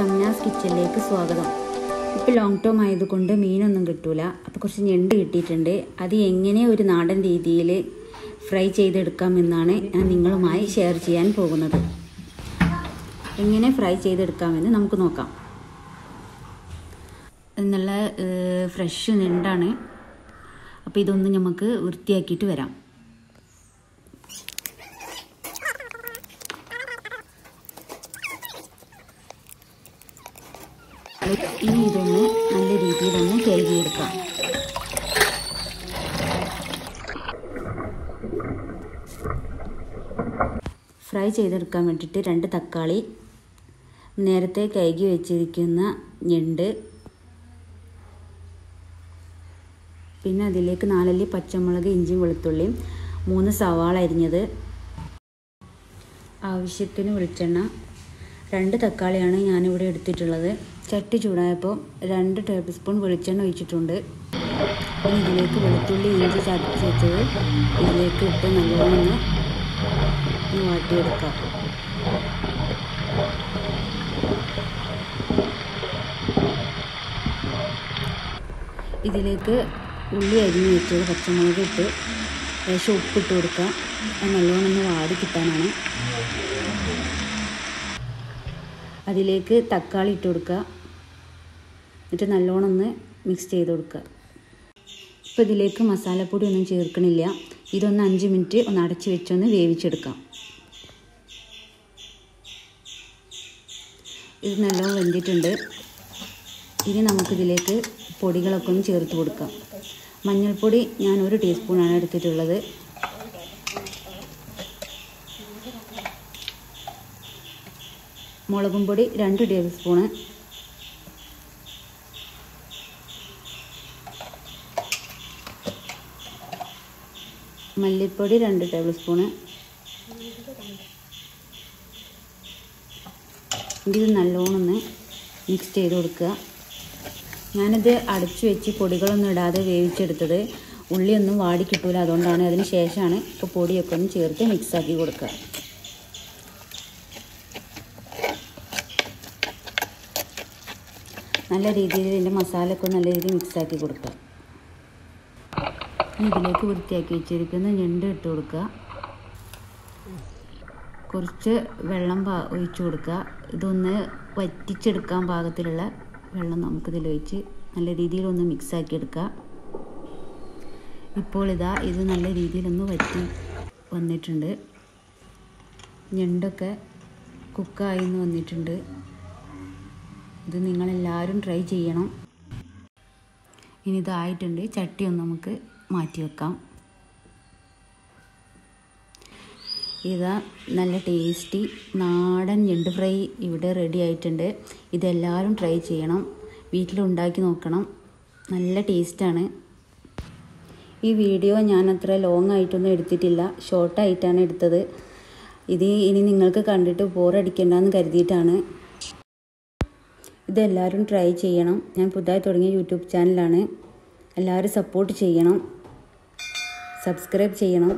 ഷംനാസ് കിച്ചണിലേക്ക് സ്വാഗതം. ഇപ്പോൾ ലോങ് ടേം ആയതുകൊണ്ട് മീനൊന്നും കിട്ടൂല. അപ്പോൾ കുറച്ച് ഞെണ്ട് കിട്ടിയിട്ടുണ്ട്. അത് എങ്ങനെ ഒരു നാടൻ രീതിയിൽ ഫ്രൈ ചെയ്തെടുക്കാമെന്നാണ് ഞാൻ നിങ്ങളുമായി ഷെയർ ചെയ്യാൻ പോകുന്നത്. എങ്ങനെ ഫ്രൈ ചെയ്തെടുക്കാമെന്ന് നമുക്ക് നോക്കാം. നല്ല ഫ്രഷ് ഞണ്ടാണ്. അപ്പോൾ ഇതൊന്ന് നമുക്ക് വൃത്തിയാക്കിയിട്ട് വരാം. ഇനി ഇതൊന്ന് നല്ല രീതിയിൽ ഒന്ന് കഴുകിയെടുക്കാം ഫ്രൈ ചെയ്തെടുക്കാൻ വേണ്ടിയിട്ട് രണ്ട് തക്കാളി നേരത്തെ കഴുകി വെച്ചിരിക്കുന്ന ഞണ്ട് പിന്നെ അതിലേക്ക് നാലല്ലി പച്ചമുളക് ഇഞ്ചിയും വെളുത്തുള്ളിയും മൂന്ന് സവാള അരിഞ്ഞത് ആവശ്യത്തിന് വെളിച്ചെണ്ണ രണ്ട് തക്കാളിയാണ് ഞാനിവിടെ എടുത്തിട്ടുള്ളത്. ചട്ടി ചൂടായപ്പോൾ രണ്ട് ടേബിൾ സ്പൂൺ വെളിച്ചെണ്ണ ഒഴിച്ചിട്ടുണ്ട്. ഇതിലേക്ക് വെളുത്തുള്ളി ഇഞ്ചി ചതച്ച് വെച്ചത് ഇതിലേക്ക് ഇട്ട് നല്ലോണം ഒന്ന് വാട്ടിയെടുക്കാം. ഇതിലേക്ക് ഉള്ളി അരിഞ്ഞ് വെച്ചത് പച്ചമുളക് ഇട്ട് ലേശം ഉപ്പിട്ട് കൊടുക്കുക അത് നല്ലോണം ഒന്ന് വാടി കിട്ടാനാണ്. അതിലേക്ക് തക്കാളി ഇട്ട് കൊടുക്കുക. എന്നിട്ട് നല്ലോണം ഒന്ന് മിക്സ് ചെയ്ത് കൊടുക്കുക. ഇപ്പോൾ ഇതിലേക്ക് മസാലപ്പൊടി ഒന്നും ചേർക്കണില്ല. ഇതൊന്ന് അഞ്ച് മിനിറ്റ് ഒന്ന് അടച്ച് വെച്ചൊന്ന് വേവിച്ചെടുക്കാം. ഇത് നല്ലോണം വെന്തിട്ടുണ്ട്. ഇനി നമുക്കിതിലേക്ക് പൊടികളൊക്കെ ഒന്ന് ചേർത്ത് കൊടുക്കാം. മഞ്ഞൾപ്പൊടി ഞാൻ ഒരു ടീസ്പൂണാണ് എടുത്തിട്ടുള്ളത്. മുളകും പൊടി രണ്ട് ടേബിൾ സ്പൂണ്. മല്ലിപ്പൊടി രണ്ട് ടേബിൾ സ്പൂണ്. ഇത് നല്ലോണമെന്ന് മിക്സ് ചെയ്ത് കൊടുക്കുക. ഞാനിത് അടച്ചു വെച്ച് പൊടികളൊന്നും ഇടാതെ വേവിച്ചെടുത്തത്. ഉള്ളിയൊന്നും വാടി അതുകൊണ്ടാണ്. അതിന് ശേഷമാണ് ഇപ്പോൾ പൊടിയൊക്കെ ഒന്ന് ചേർത്ത് മിക്സാക്കി കൊടുക്കുക. നല്ല രീതിയിൽ ഇതിന്റെ മസാലയൊക്കെ നല്ല രീതിയിൽ മിക്സാക്കി കൊടുക്കുക ഇതിലേക്ക് വൃത്തിയാക്കി വെച്ചിരിക്കുന്ന ഞണ്ട് ഇട്ട് കൊടുക്കുക. കുറച്ച് വെള്ളം പാ ഒഴിച്ച് കൊടുക്കുക. ഇതൊന്ന് വറ്റിച്ചെടുക്കാൻ പാകത്തിലുള്ള വെള്ളം നമുക്കിതിൽ ഒഴിച്ച് നല്ല രീതിയിലൊന്ന് മിക്സാക്കി എടുക്കുക. ഇപ്പോൾ ഇതാ ഇത് നല്ല രീതിയിലൊന്ന് വറ്റി വന്നിട്ടുണ്ട്. ഞണ്ടൊക്കെ കുക്കായി എന്ന് വന്നിട്ടുണ്ട്. ഇത് നിങ്ങളെല്ലാവരും ട്രൈ ചെയ്യണം. ഇനി ഇതായിട്ടുണ്ട്. ചട്ടി ഒന്ന് നമുക്ക് മാറ്റി വെക്കാം. ഇതാ നല്ല ടേസ്റ്റി നാടൻ ഞണ്ട് ഫ്രൈ ഇവിടെ റെഡി ആയിട്ടുണ്ട്. ഇതെല്ലാവരും ട്രൈ ചെയ്യണം. വീട്ടിലുണ്ടാക്കി നോക്കണം. നല്ല ടേസ്റ്റാണ് ഈ വീഡിയോ ഞാൻ അത്ര ലോങ് ആയിട്ടൊന്നും എടുത്തിട്ടില്ല. ഷോർട്ടായിട്ടാണ് എടുത്തത്. ഇത് ഇനി നിങ്ങൾക്ക് കണ്ടിട്ട് ബോറടിക്കണ്ടെന്ന് കരുതിയിട്ടാണ്. ഇതെല്ലാവരും ട്രൈ ചെയ്യണം. ഞാൻ പുതുതായി തുടങ്ങിയ യൂട്യൂബ് ചാനലാണ് എല്ലാവരും സപ്പോർട്ട് ചെയ്യണം. സബ്സ്ക്രൈബ് ചെയ്യണം.